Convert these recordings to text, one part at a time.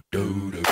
This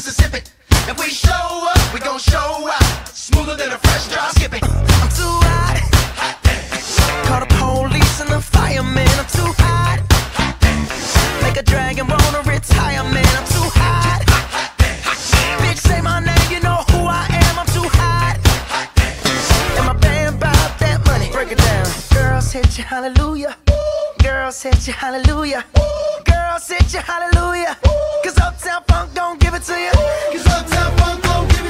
Mississippi. If we show up, we gon' show out. Smoother than a fresh drop. Skip it. I'm too hot. hot Call the police and the fireman. I'm too hot. hot Make a dragon wanna retire, man. I'm too hot. Bitch, say my name, you know who I am. I'm too hot. And my band that money. Break it down. Girls hit you, hallelujah. Girls hit you, hallelujah. Girls hit you, hallelujah. Cause Uptown Funk don't give it to you. Cause Uptown Funk don't give it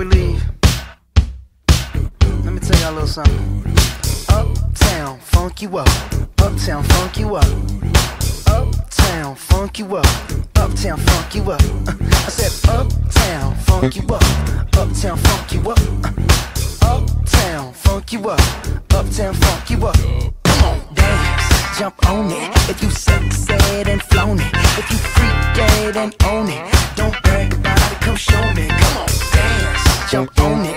we leave, let me tell y'all a little something. Uptown, funk you up. Uptown, funk you up. Uptown, funk you up. Uptown, funk you up. Uh, I said, Uptown, funk you up. Uptown, funk you up. Uh, Uptown, funk you up. Uptown, funk you up. Come on, dance, jump on it. If you sexed and flown it. If you freak dead and own it. Don't brag about it, come show jump on it.